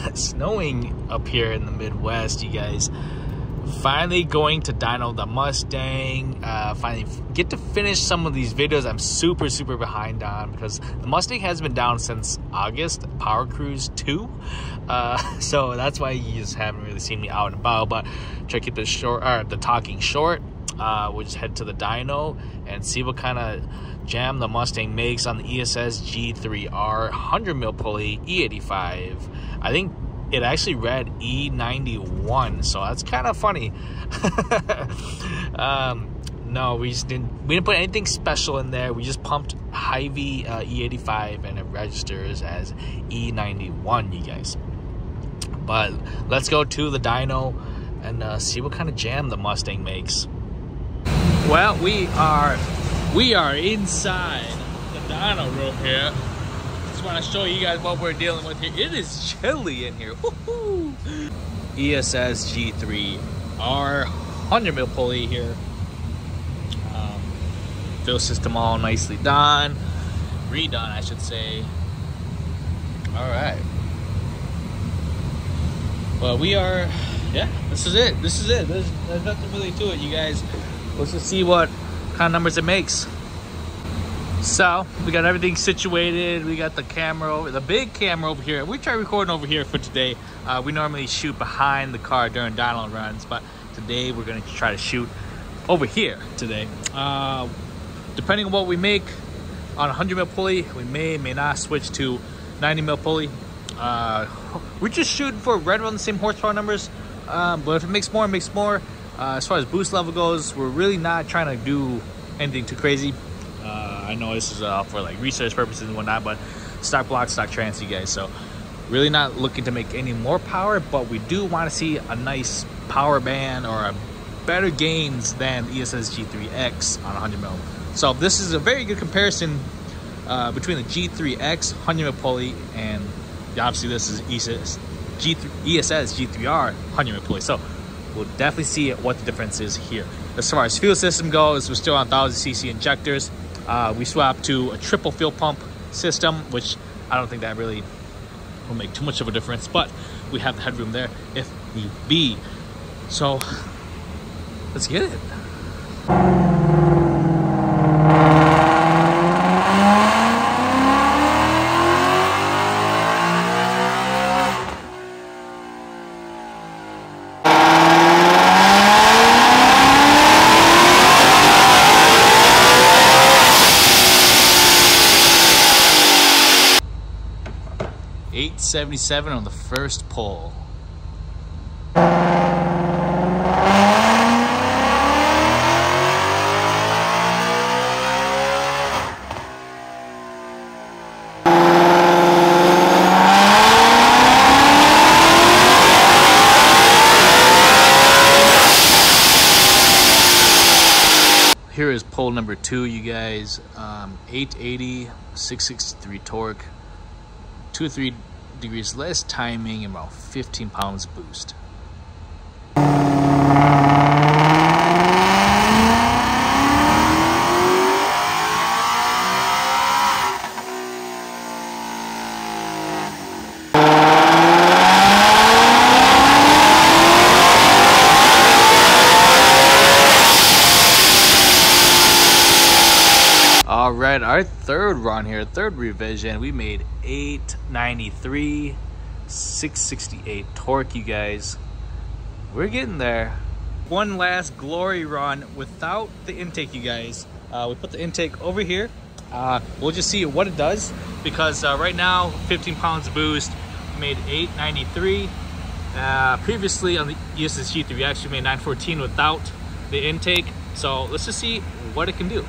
up here in the Midwest, you guys. Finally going to dyno the Mustang. Uh, finally get to finish some of these videos I'm super, super behind on because the Mustang has been down since August, Power Cruise 2. Uh, so that's why you just haven't really seen me out and about. But to keep the short, or the talking short. Uh, we'll just head to the dyno and see what kind of jam the Mustang makes on the ESS G3R 100 mil pulley E85. I think it actually read E91, so that's kind of funny. um, no, we just didn't. We didn't put anything special in there. We just pumped Hy-Vee uh, E85, and it registers as E91, you guys. But let's go to the dyno and uh, see what kind of jam the Mustang makes. Well, we are we are inside the dyno room here. Just want to show you guys what we're dealing with here. It is chilly in here. ESS G3 our 100 mil pulley here. Um, fuel system all nicely done, redone, I should say. All right. Well, we are. Yeah, this is it. This is it. There's, there's nothing really to it, you guys. Let's just see what kind of numbers it makes. So we got everything situated. We got the camera over, the big camera over here. We try recording over here for today. Uh, we normally shoot behind the car during dyno runs, but today we're gonna try to shoot over here today. Uh, depending on what we make on 100 mil pulley, we may may not switch to 90 mil pulley. Uh, we're just shooting for right around the same horsepower numbers, um, but if it makes more, it makes more. Uh, as far as boost level goes, we're really not trying to do anything too crazy. Uh, I know this is uh, for like research purposes and whatnot, but stock block, stock trans, you guys. So really not looking to make any more power, but we do want to see a nice power band or a better gains than the ESS G3X on 100 mil. So this is a very good comparison uh, between the G3X 100 mil pulley and obviously this is ESS, G3, ESS G3R 100 mil pulley. So we'll definitely see what the difference is here. As far as fuel system goes, we're still on 1000 cc injectors. Uh, we swapped to a triple fuel pump system, which I don't think that really will make too much of a difference, but we have the headroom there if need be. So let's get it. 877 on the first pull. Here is pull number two, you guys. Um, 880, 663 torque, two three degrees less timing and about 15 pounds boost. All right, our third run here, third revision, we made 893, 668 torque, you guys. We're getting there. One last glory run without the intake, you guys. Uh, we put the intake over here. Uh, we'll just see what it does because uh, right now, 15 pounds boost, made 893. Uh, previously on the ESS G3, we actually made 914 without the intake. So let's just see what it can do.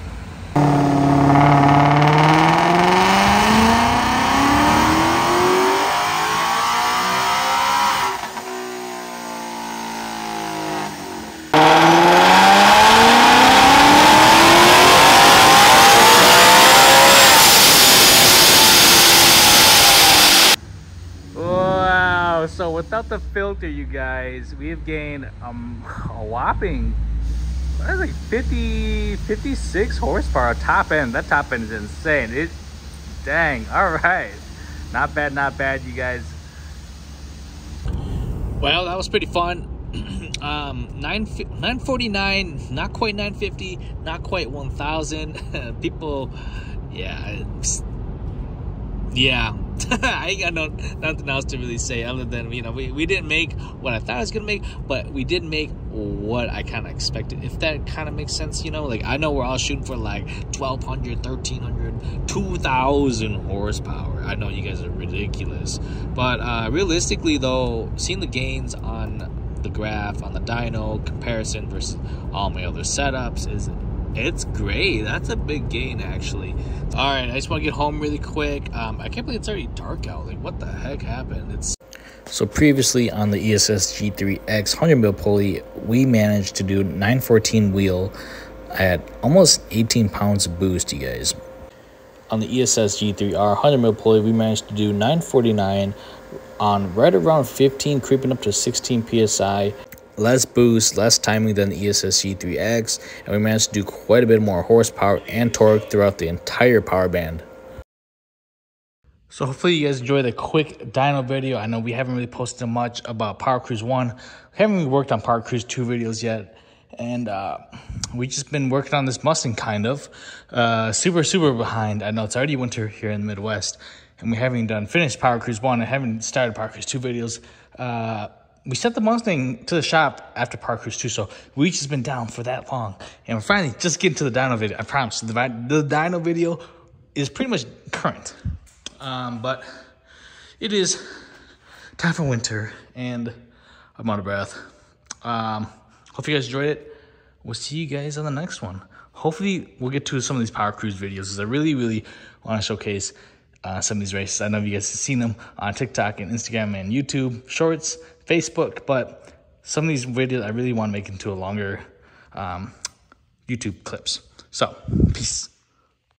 Wow, so without the filter, you guys, we have gained um, a whopping that's like 50, 56 horsepower top end. That top end is insane. It, dang, all right. Not bad, not bad, you guys. Well, that was pretty fun. um, 9, 949, not quite 950, not quite 1,000. People, yeah, yeah, I got no nothing else to really say other than you know we, we didn't make what I thought I was gonna make, but we did make what I kind of expected. If that kind of makes sense, you know, like I know we're all shooting for like 1200, 1300, 2000 horsepower. I know you guys are ridiculous, but uh, realistically though, seeing the gains on the graph on the dyno comparison versus all my other setups is it's great. That's a big gain, actually. All right, I just want to get home really quick. Um, I can't believe it's already dark out. Like, what the heck happened? It's so previously on the ESS G3X 100 mil pulley, we managed to do 914 wheel at almost 18 pounds of boost, you guys. On the ESS G3R 100 mil pulley, we managed to do 949 on right around 15, creeping up to 16 psi less boost, less timing than the ESS G3X, and we managed to do quite a bit more horsepower and torque throughout the entire power band. So hopefully you guys enjoyed the quick dyno video. I know we haven't really posted much about Power Cruise 1. We haven't really worked on Power Cruise 2 videos yet. And uh, we just been working on this Mustang kind of. Uh, super, super behind. I know it's already winter here in the Midwest. And we haven't done finished Power Cruise 1 I haven't started Power Cruise 2 videos. Uh, we sent the Mustang to the shop after Power Cruise 2, so we just been down for that long. And we're finally just getting to the dyno video. I promise, the, the dyno video is pretty much current. Um, but it is time for winter, and I'm out of breath. Um, hope you guys enjoyed it. We'll see you guys on the next one. Hopefully, we'll get to some of these Power Cruise videos because I really, really want to showcase uh, some of these races. I know you guys have seen them on TikTok and Instagram and YouTube Shorts. Facebook, but some of these videos I really want to make into a longer um, YouTube clips. So, peace.